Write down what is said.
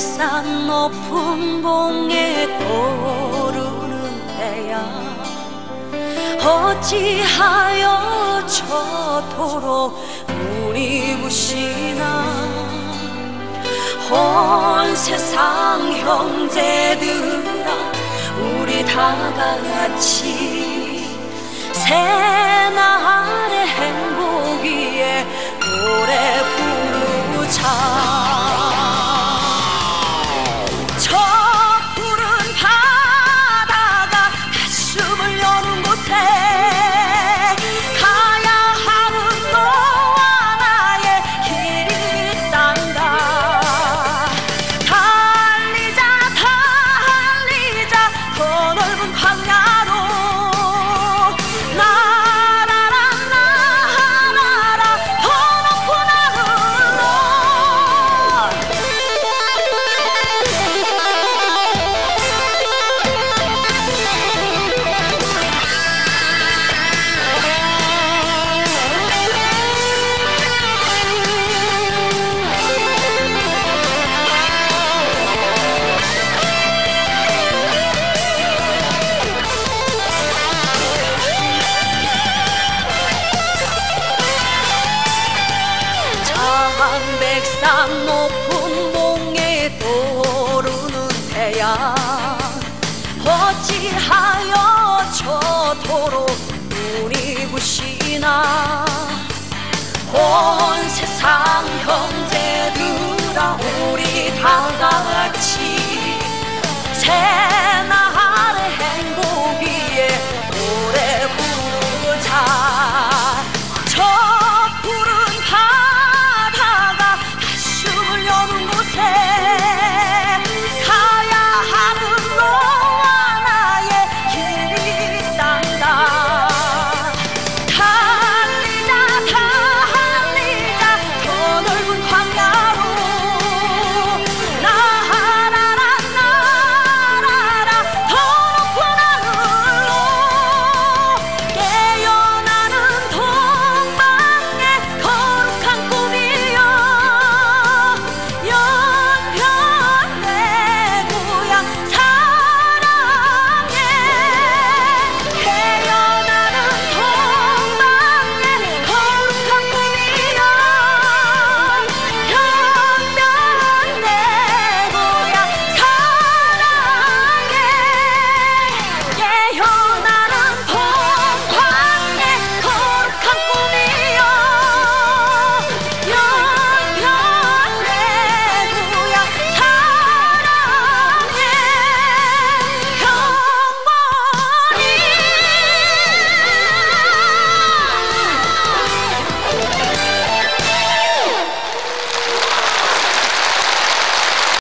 창백산 높은 봉에 오르는 태양. 어찌하여 저토록 눈이 부시나? 온 세상 형제들아 우리 다 같이 새 저푸 백산 높은 몽에 떠오르는 태양. 어찌하여 저토록 눈이 부시나. 온 세상 형제들아 우리 다 같이 새